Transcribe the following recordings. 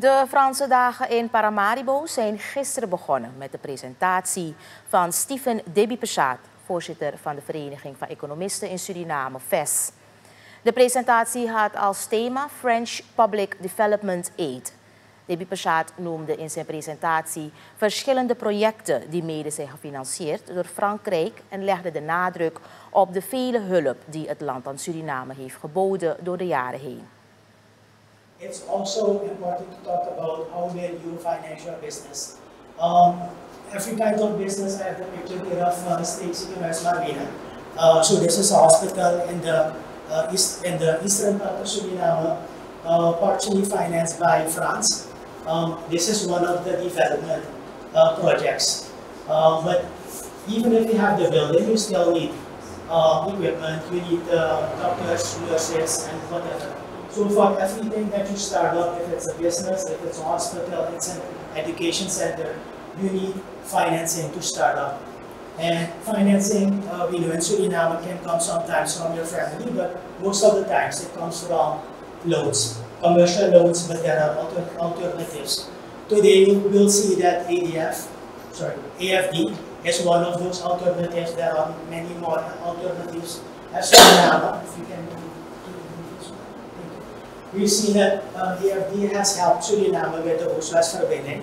De Franse dagen in Paramaribo zijn gisteren begonnen met de presentatie van Stephen Debi-Peshaat, voorzitter van de Vereniging van Economisten in Suriname, VES. De presentatie had als thema French Public Development Aid. Debi-Peshaat noemde in zijn presentatie verschillende projecten die mede zijn gefinancierd door Frankrijk en legde de nadruk op de vele hulp die het land aan Suriname heeft geboden door de jaren heen. It's also important to talk about how will you finance your business. Um, every kind of business, I have picture here of uh, Streekziekenhuis Marowijne. Uh, so this is a hospital in the uh, east in the eastern part of Suriname, uh, partially financed by France. Um, this is one of the development uh, projects. Uh, but even if you have the building, you still need equipment, you need doctors, nurses, and whatever. So for everything that you start up, if it's a business, if it's a hospital, it's an education center, you need financing to start up. And financing, uh, we know in Suriname can come sometimes from your family, but most of the times it comes from loans, commercial loans, but there are alter alternatives. Today we'll see that ADF, sorry, AFD is one of those alternatives. There are many more alternatives. As Suriname, if you can We've seen that um, the AFD has helped Suriname with the Oostwestverbinding.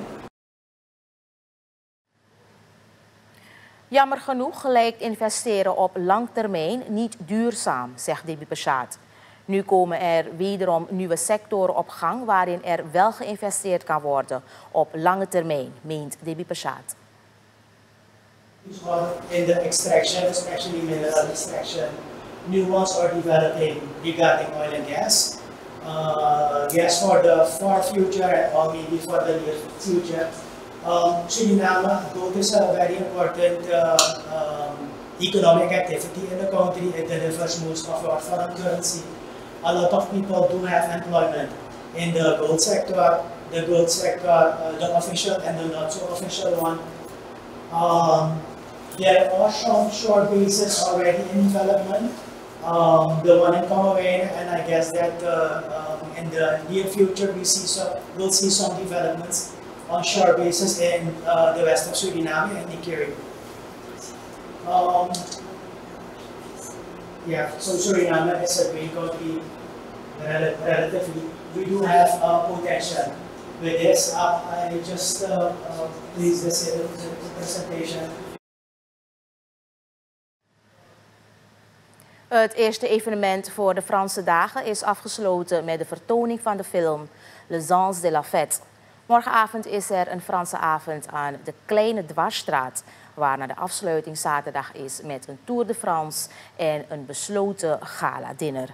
Jammer genoeg lijkt investeren op lang termijn niet duurzaam, zegt Debi Peshaat. Nu komen er wederom nieuwe sectoren op gang waarin er wel geïnvesteerd kan worden op lange termijn, meent Debi Peshaat. In the extraction, especially mineral extraction, new ones are developing regarding oil and gas. Uh, yes, for the far future or maybe for the near future. Um, Suriname, gold is a very important uh, um, economic activity in the country. It delivers most of our foreign currency. A lot of people do have employment in the gold sector, the gold sector, uh, the official and the not so official one. Um, there are some shore bases already in development um, the one in Commewijne, and I guess that uh, um, in the near future we see some, we'll see some developments on shore bases in uh, the west of Suriname and Nickerie. Um, yeah, so Suriname is a green country relatively. We do have uh, potential with this. Uh, I just uh, uh, please this the presentation. Het eerste evenement voor de Franse dagen is afgesloten met de vertoning van de film Le Sens de la Fête. Morgenavond is er een Franse avond aan de Kleine Dwarsstraat, waarna de afsluiting zaterdag is met een Tour de France en een besloten gala-dinner.